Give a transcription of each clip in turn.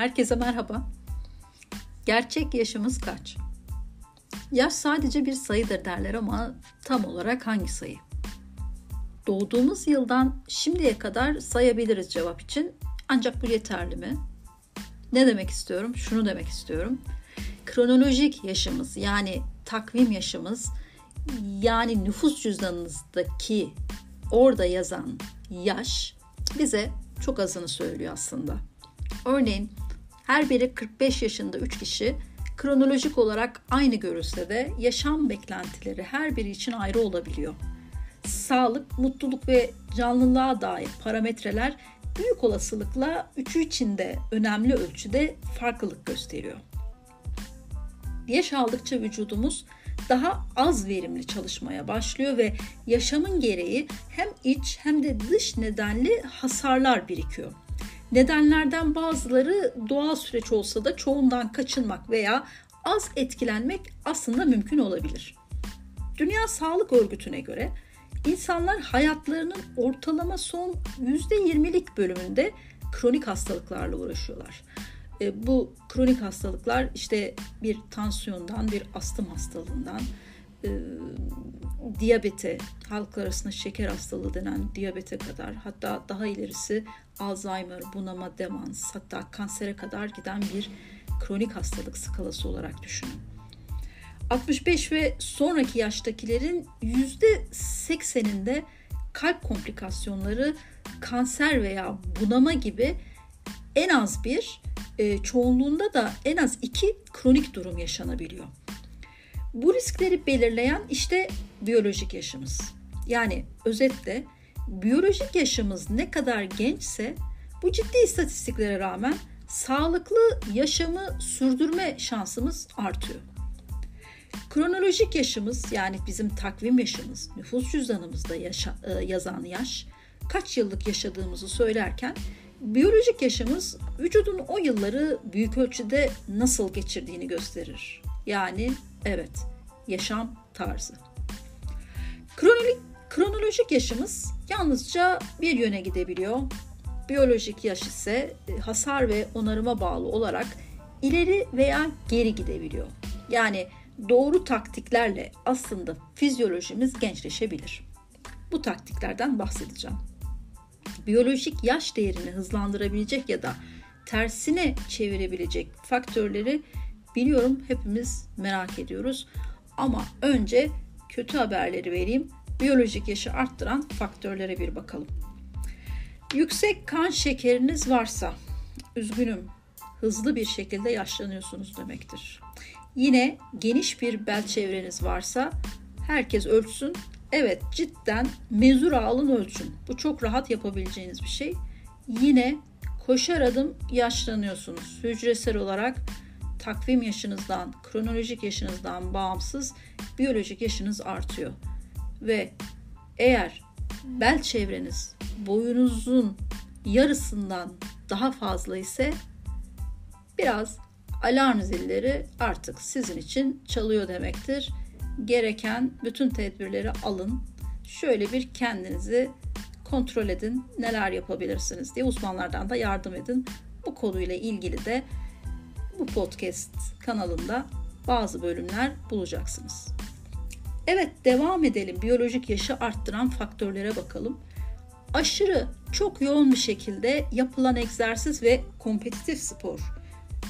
Herkese merhaba. Gerçek yaşımız kaç? Yaş sadece bir sayıdır derler ama tam olarak hangi sayı? Doğduğumuz yıldan şimdiye kadar sayabiliriz cevap için. Ancak bu yeterli mi? Ne demek istiyorum? Şunu demek istiyorum. Kronolojik yaşımız yani takvim yaşımız yani nüfus cüzdanınızdaki orada yazan yaş bize çok azını söylüyor aslında. Örneğin her biri 45 yaşında 3 kişi kronolojik olarak aynı görülse de yaşam beklentileri her biri için ayrı olabiliyor. Sağlık, mutluluk ve canlılığa dair parametreler büyük olasılıkla üçü için de önemli ölçüde farklılık gösteriyor. Yaş aldıkça vücudumuz daha az verimli çalışmaya başlıyor ve yaşamın gereği hem iç hem de dış nedenli hasarlar birikiyor. Nedenlerden bazıları doğal süreç olsa da çoğundan kaçınmak veya az etkilenmek aslında mümkün olabilir. Dünya Sağlık Örgütü'ne göre insanlar hayatlarının ortalama son %20'lik bölümünde kronik hastalıklarla uğraşıyorlar. E, bu kronik hastalıklar işte bir tansiyondan, bir astım hastalığından, diyabete, halk arasında şeker hastalığı denen diyabete kadar hatta daha ilerisi Alzheimer, bunama, demans hatta kansere kadar giden bir kronik hastalık skalası olarak düşünün. 65 ve sonraki yaştakilerin %80'inde kalp komplikasyonları, kanser veya bunama gibi en az bir, e, çoğunluğunda da en az iki kronik durum yaşanabiliyor. Bu riskleri belirleyen işte biyolojik yaşımız. Yani özetle biyolojik yaşımız ne kadar gençse bu ciddi istatistiklere rağmen sağlıklı yaşamı sürdürme şansımız artıyor. Kronolojik yaşımız yani bizim takvim yaşımız, nüfus cüzdanımızda yaşa, e, yazan yaş, kaç yıllık yaşadığımızı söylerken biyolojik yaşımız vücudun o yılları büyük ölçüde nasıl geçirdiğini gösterir. Yani evet, yaşam tarzı. Kronolojik, kronolojik yaşımız yalnızca bir yöne gidebiliyor. Biyolojik yaş ise e, hasar ve onarıma bağlı olarak ileri veya geri gidebiliyor. Yani doğru taktiklerle aslında fizyolojimiz gençleşebilir. Bu taktiklerden bahsedeceğim. Biyolojik yaş değerini hızlandırabilecek ya da tersine çevirebilecek faktörleri biliyorum hepimiz merak ediyoruz. Ama önce kötü haberleri vereyim. Biyolojik yaşı arttıran faktörlere bir bakalım. Yüksek kan şekeriniz varsa, üzgünüm, hızlı bir şekilde yaşlanıyorsunuz demektir. Yine geniş bir bel çevreniz varsa herkes ölçsün. Evet cidden mezura alın ölçün. Bu çok rahat yapabileceğiniz bir şey. Yine koşar adım yaşlanıyorsunuz. Hücresel olarak takvim yaşınızdan, kronolojik yaşınızdan bağımsız biyolojik yaşınız artıyor. Ve eğer bel çevreniz boyunuzun yarısından daha fazla ise biraz alarm zilleri artık sizin için çalıyor demektir. Gereken bütün tedbirleri alın. Şöyle bir kendinizi kontrol edin. Neler yapabilirsiniz diye uzmanlardan da yardım edin. Bu konuyla ilgili de bu podcast kanalında bazı bölümler bulacaksınız. Evet devam edelim. Biyolojik yaşı arttıran faktörlere bakalım. Aşırı çok yoğun bir şekilde yapılan egzersiz ve kompetitif spor.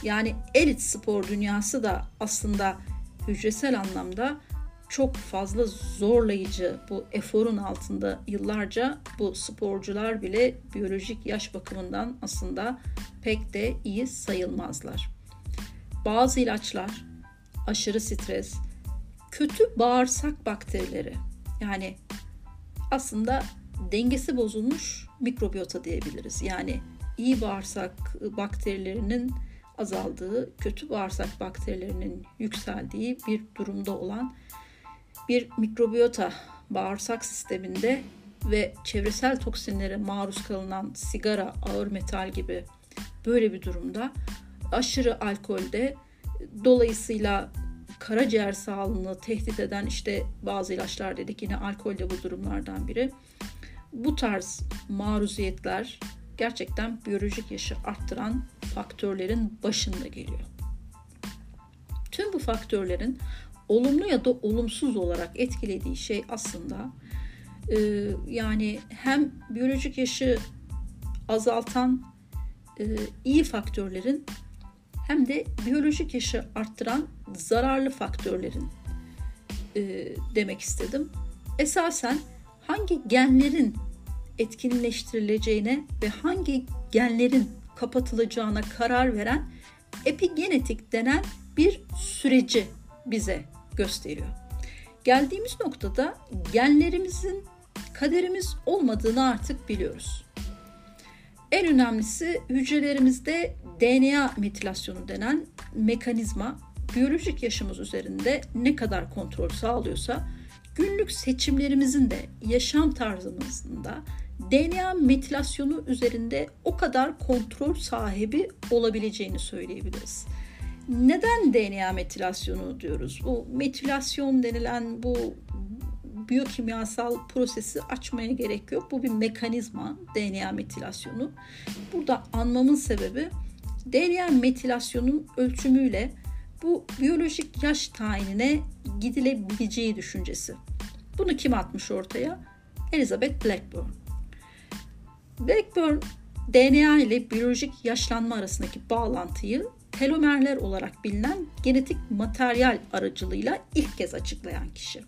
Yani elit spor dünyası da aslında hücresel anlamda çok fazla zorlayıcı bu eforun altında yıllarca bu sporcular bile biyolojik yaş bakımından aslında pek de iyi sayılmazlar. Bazı ilaçlar, aşırı stres, kötü bağırsak bakterileri yani aslında dengesi bozulmuş mikrobiyota diyebiliriz. Yani iyi bağırsak bakterilerinin azaldığı, kötü bağırsak bakterilerinin yükseldiği bir durumda olan bir mikrobiyota bağırsak sisteminde ve çevresel toksinlere maruz kalınan sigara, ağır metal gibi böyle bir durumda aşırı alkolde dolayısıyla karaciğer sağlığını tehdit eden işte bazı ilaçlar dedik yine alkol de bu durumlardan biri. Bu tarz maruziyetler gerçekten biyolojik yaşı arttıran faktörlerin başında geliyor. Tüm bu faktörlerin olumlu ya da olumsuz olarak etkilediği şey aslında e, yani hem biyolojik yaşı azaltan e, iyi faktörlerin hem de biyolojik yaşı arttıran zararlı faktörlerin e, demek istedim. Esasen hangi genlerin etkinleştirileceğine ve hangi genlerin kapatılacağına karar veren epigenetik denen bir süreci bize gösteriyor. Geldiğimiz noktada genlerimizin kaderimiz olmadığını artık biliyoruz. En önemlisi hücrelerimizde DNA metilasyonu denen mekanizma biyolojik yaşımız üzerinde ne kadar kontrol sağlıyorsa günlük seçimlerimizin de yaşam tarzımızın da DNA metilasyonu üzerinde o kadar kontrol sahibi olabileceğini söyleyebiliriz. Neden DNA metilasyonu diyoruz? Bu metilasyon denilen bu biyokimyasal prosesi açmaya gerek yok. Bu bir mekanizma DNA metilasyonu. Burada anmamın sebebi DNA metilasyonun ölçümüyle bu biyolojik yaş tayinine gidilebileceği düşüncesi. Bunu kim atmış ortaya? Elizabeth Blackburn. Blackburn DNA ile biyolojik yaşlanma arasındaki bağlantıyı telomerler olarak bilinen genetik materyal aracılığıyla ilk kez açıklayan kişi.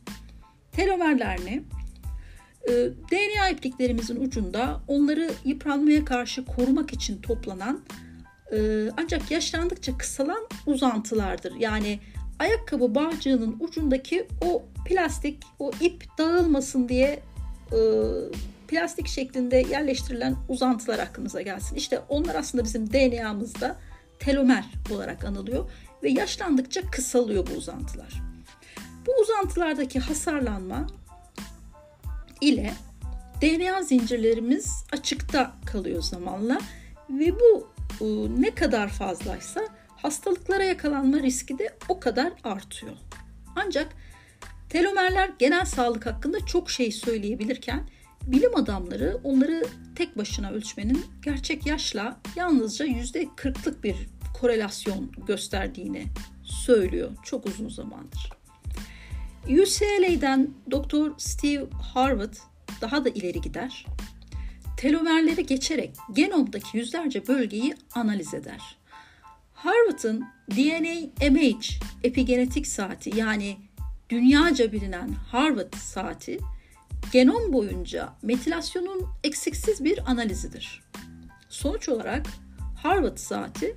Telomerler ne? Ee, DNA ipliklerimizin ucunda onları yıpranmaya karşı korumak için toplanan e, ancak yaşlandıkça kısalan uzantılardır. Yani ayakkabı bağcığının ucundaki o plastik, o ip dağılmasın diye e, plastik şeklinde yerleştirilen uzantılar aklımıza gelsin. İşte onlar aslında bizim DNA'mızda telomer olarak anılıyor ve yaşlandıkça kısalıyor bu uzantılar. Uzantılardaki hasarlanma ile DNA zincirlerimiz açıkta kalıyor zamanla ve bu e, ne kadar fazlaysa hastalıklara yakalanma riski de o kadar artıyor. Ancak telomerler genel sağlık hakkında çok şey söyleyebilirken bilim adamları onları tek başına ölçmenin gerçek yaşla yalnızca %40'lık bir korelasyon gösterdiğini söylüyor çok uzun zamandır. UCLA'den Dr. Steve Harvard daha da ileri gider. Telomerleri geçerek genomdaki yüzlerce bölgeyi analiz eder. Harvard'ın DNA MH epigenetik saati yani dünyaca bilinen Harvard saati genom boyunca metilasyonun eksiksiz bir analizidir. Sonuç olarak Harvard saati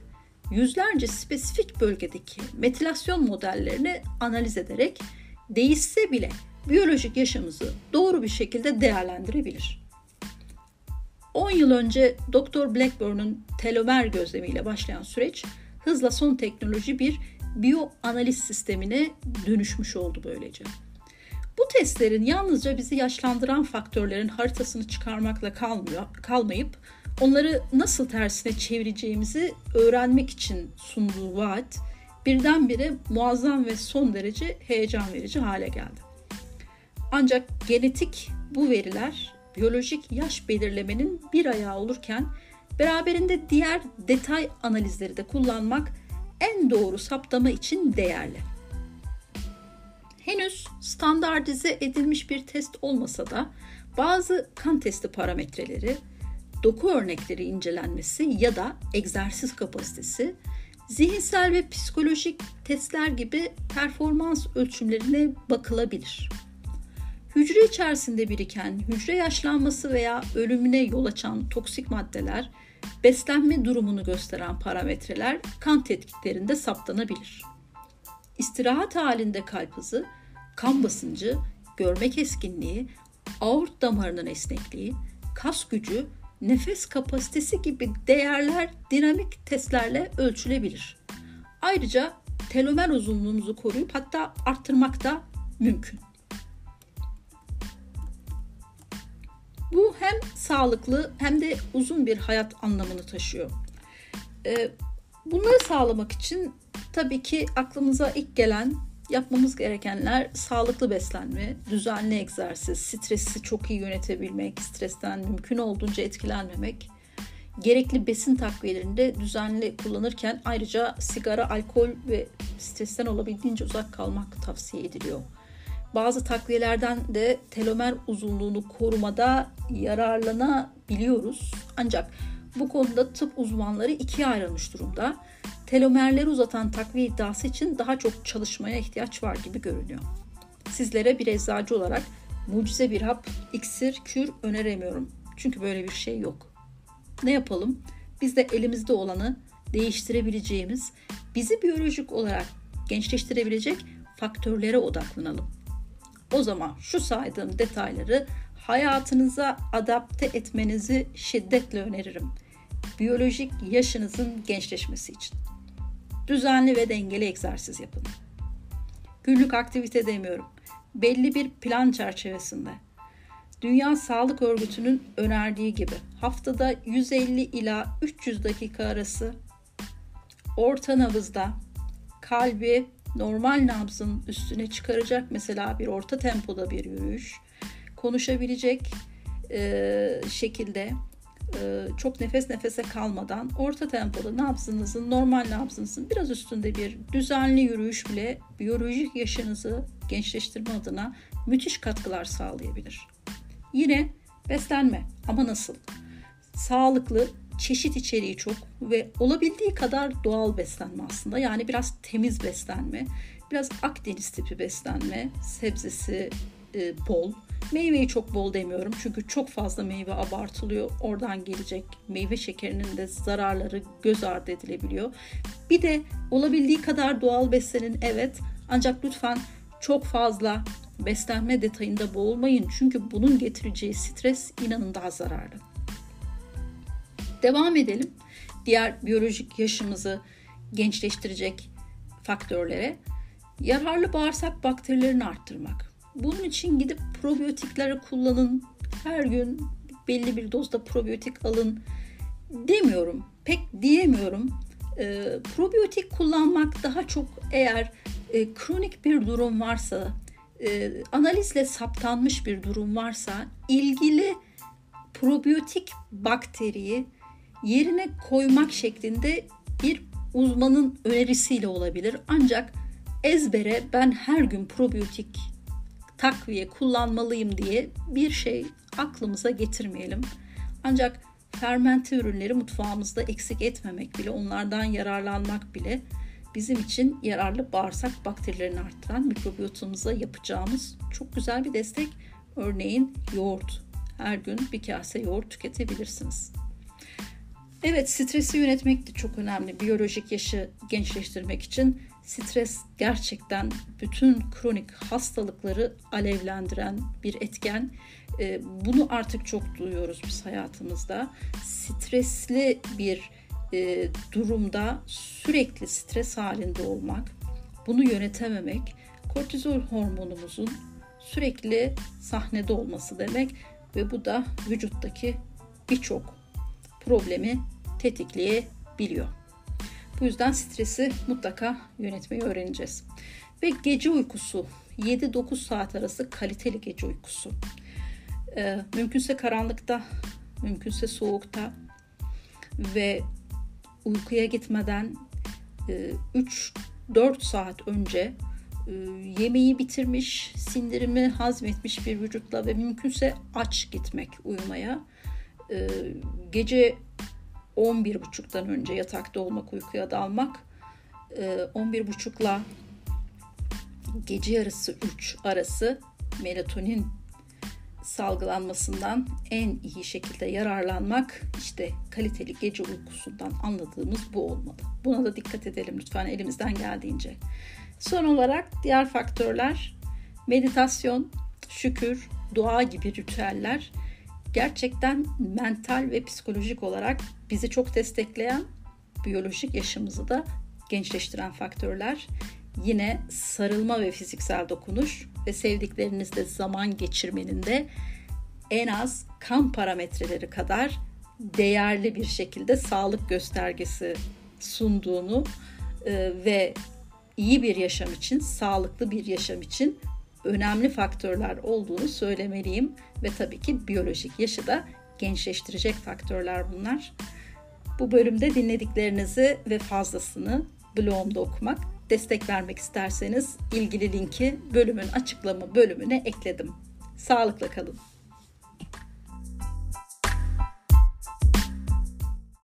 yüzlerce spesifik bölgedeki metilasyon modellerini analiz ederek değişse bile biyolojik yaşamımızı doğru bir şekilde değerlendirebilir. 10 yıl önce Dr. Blackburn'un telomer gözlemiyle başlayan süreç hızla son teknoloji bir bioanaliz sistemine dönüşmüş oldu böylece. Bu testlerin yalnızca bizi yaşlandıran faktörlerin haritasını çıkarmakla kalmıyor, kalmayıp onları nasıl tersine çevireceğimizi öğrenmek için sunduğu vaat birdenbire muazzam ve son derece heyecan verici hale geldi. Ancak genetik bu veriler biyolojik yaş belirlemenin bir ayağı olurken beraberinde diğer detay analizleri de kullanmak en doğru saptama için değerli. Henüz standartize edilmiş bir test olmasa da bazı kan testi parametreleri, doku örnekleri incelenmesi ya da egzersiz kapasitesi, zihinsel ve psikolojik testler gibi performans ölçümlerine bakılabilir. Hücre içerisinde biriken hücre yaşlanması veya ölümüne yol açan toksik maddeler, beslenme durumunu gösteren parametreler kan tetkiklerinde saptanabilir. İstirahat halinde kalp hızı, kan basıncı, görme keskinliği, aort damarının esnekliği, kas gücü, nefes kapasitesi gibi değerler dinamik testlerle ölçülebilir. Ayrıca telomer uzunluğumuzu koruyup hatta arttırmak da mümkün. Bu hem sağlıklı hem de uzun bir hayat anlamını taşıyor. Ee, bunları sağlamak için tabii ki aklımıza ilk gelen yapmamız gerekenler sağlıklı beslenme, düzenli egzersiz, stresi çok iyi yönetebilmek, stresten mümkün olduğunca etkilenmemek, gerekli besin takviyelerini de düzenli kullanırken ayrıca sigara, alkol ve stresten olabildiğince uzak kalmak tavsiye ediliyor. Bazı takviyelerden de telomer uzunluğunu korumada yararlanabiliyoruz. Ancak bu konuda tıp uzmanları ikiye ayrılmış durumda. Telomerleri uzatan takviye iddiası için daha çok çalışmaya ihtiyaç var gibi görünüyor. Sizlere bir eczacı olarak mucize bir hap, iksir, kür öneremiyorum. Çünkü böyle bir şey yok. Ne yapalım? Biz de elimizde olanı değiştirebileceğimiz, bizi biyolojik olarak gençleştirebilecek faktörlere odaklanalım. O zaman şu saydığım detayları hayatınıza adapte etmenizi şiddetle öneririm. Biyolojik yaşınızın gençleşmesi için. Düzenli ve dengeli egzersiz yapın. Günlük aktivite demiyorum. Belli bir plan çerçevesinde. Dünya Sağlık Örgütü'nün önerdiği gibi haftada 150 ila 300 dakika arası orta nabızda kalbi normal nabzın üstüne çıkaracak mesela bir orta tempoda bir yürüyüş konuşabilecek e, şekilde çok nefes nefese kalmadan orta tempoda nabzınızın normal nabzınızın biraz üstünde bir düzenli yürüyüş bile biyolojik yaşınızı gençleştirme adına müthiş katkılar sağlayabilir. Yine beslenme ama nasıl? Sağlıklı, çeşit içeriği çok ve olabildiği kadar doğal beslenme aslında. Yani biraz temiz beslenme, biraz Akdeniz tipi beslenme, sebzesi e, bol. Meyveyi çok bol demiyorum çünkü çok fazla meyve abartılıyor. Oradan gelecek meyve şekerinin de zararları göz ardı edilebiliyor. Bir de olabildiği kadar doğal beslenin evet ancak lütfen çok fazla beslenme detayında boğulmayın. Çünkü bunun getireceği stres inanın daha zararlı. Devam edelim. Diğer biyolojik yaşımızı gençleştirecek faktörlere. Yararlı bağırsak bakterilerini arttırmak. Bunun için gidip probiyotikleri kullanın. Her gün belli bir dozda probiyotik alın demiyorum. Pek diyemiyorum. E, probiyotik kullanmak daha çok eğer e, kronik bir durum varsa, e, analizle saptanmış bir durum varsa ilgili probiyotik bakteriyi yerine koymak şeklinde bir uzmanın önerisiyle olabilir. Ancak ezbere ben her gün probiyotik takviye kullanmalıyım diye bir şey aklımıza getirmeyelim. Ancak fermente ürünleri mutfağımızda eksik etmemek bile, onlardan yararlanmak bile bizim için yararlı bağırsak bakterilerini arttıran mikrobiyotumuza yapacağımız çok güzel bir destek. Örneğin yoğurt. Her gün bir kase yoğurt tüketebilirsiniz. Evet stresi yönetmek de çok önemli. Biyolojik yaşı gençleştirmek için stres gerçekten bütün kronik hastalıkları alevlendiren bir etken. Ee, bunu artık çok duyuyoruz biz hayatımızda. Stresli bir e, durumda sürekli stres halinde olmak, bunu yönetememek, kortizol hormonumuzun sürekli sahnede olması demek ve bu da vücuttaki birçok problemi tetikleyebiliyor. Bu yüzden stresi mutlaka yönetmeyi öğreneceğiz. Ve gece uykusu 7-9 saat arası kaliteli gece uykusu. Ee, mümkünse karanlıkta, mümkünse soğukta ve uykuya gitmeden 3-4 e, saat önce e, yemeği bitirmiş, sindirimi hazmetmiş bir vücutla ve mümkünse aç gitmek uyumaya. E, gece 11.30'dan önce yatakta olmak, uykuya dalmak. 11.30'la gece yarısı 3 arası melatonin salgılanmasından en iyi şekilde yararlanmak işte kaliteli gece uykusundan anladığımız bu olmalı. Buna da dikkat edelim lütfen elimizden geldiğince. Son olarak diğer faktörler meditasyon, şükür, dua gibi ritüeller gerçekten mental ve psikolojik olarak bizi çok destekleyen, biyolojik yaşımızı da gençleştiren faktörler. Yine sarılma ve fiziksel dokunuş ve sevdiklerinizle zaman geçirmenin de en az kan parametreleri kadar değerli bir şekilde sağlık göstergesi sunduğunu e, ve iyi bir yaşam için, sağlıklı bir yaşam için önemli faktörler olduğunu söylemeliyim ve tabii ki biyolojik yaşı da gençleştirecek faktörler bunlar. Bu bölümde dinlediklerinizi ve fazlasını blogumda okumak, destek vermek isterseniz ilgili linki bölümün açıklama bölümüne ekledim. Sağlıkla kalın.